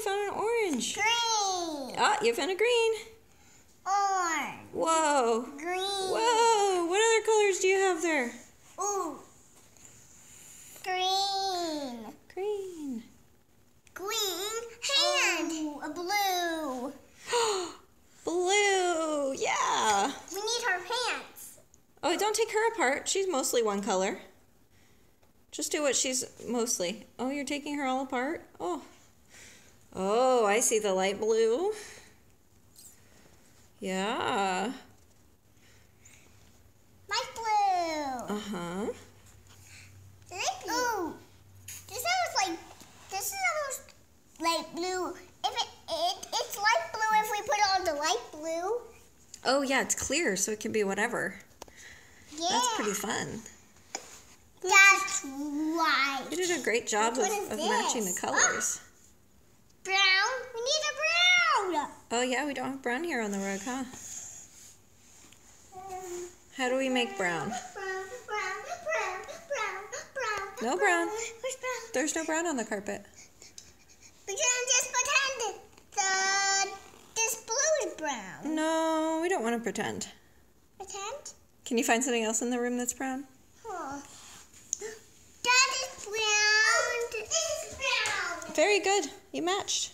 you found an orange. Green. Ah, you found a green. Orange. Whoa. Green. Whoa. What other colors do you have there? Ooh. Green. Green. Green hand. Ooh, a blue. Blue. Yeah. We need her pants. Oh, don't take her apart. She's mostly one color. Just do what she's mostly. Oh, you're taking her all apart? Oh. Oh, I see the light blue. Yeah. Light blue. Uh-huh. Light blue. Ooh. This is like this is almost light blue. If it, it it's light blue if we put on the light blue. Oh, yeah, it's clear, so it can be whatever. Yeah. That's pretty fun. That's right. You did a great job of, of matching the colors. Brown. We need a brown. Oh, yeah, we don't have brown here on the rug, huh? How do we make brown? Brown, brown, brown, brown, brown. No brown. There's no brown on the carpet. We can just pretend that this blue is brown. No, we don't want to pretend. Pretend? Can you find something else in the room that's brown? Oh. That is brown. This is brown. Very good. You matched.